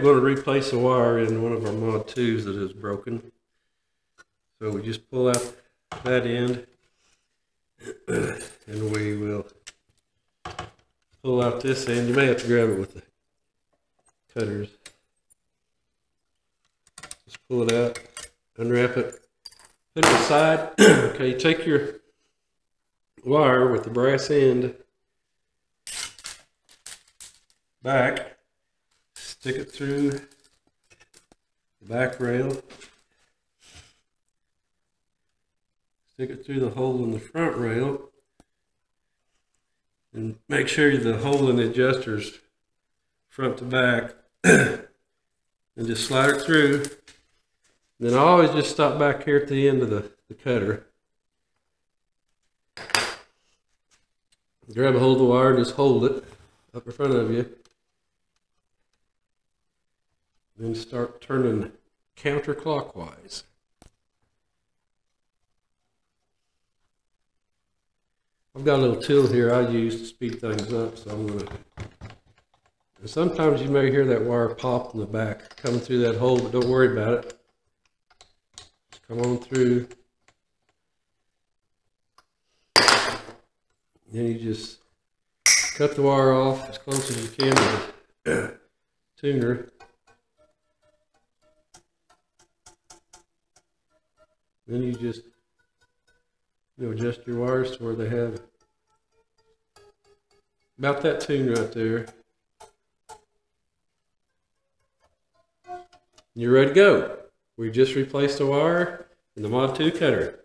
we're going to replace a wire in one of our Mod 2s that is broken. So we just pull out that end and we will pull out this end. You may have to grab it with the cutters. Just pull it out, unwrap it, put it aside. okay, take your wire with the brass end back, stick it through the back rail, stick it through the hole in the front rail, and make sure the hole in the adjuster's front to back, and just slide it through. And then I always just stop back here at the end of the, the cutter. Grab a hold of the wire, just hold it up in front of you. Then start turning counterclockwise. I've got a little tool here I use to speed things up, so I'm going to... Sometimes you may hear that wire pop in the back coming through that hole, but don't worry about it. Just come on through. Then you just cut the wire off as close as you can with a tuner. Then you just you know, adjust your wires to where they have about that tune right there. You're ready to go. We just replaced the wire in the Mod 2 cutter.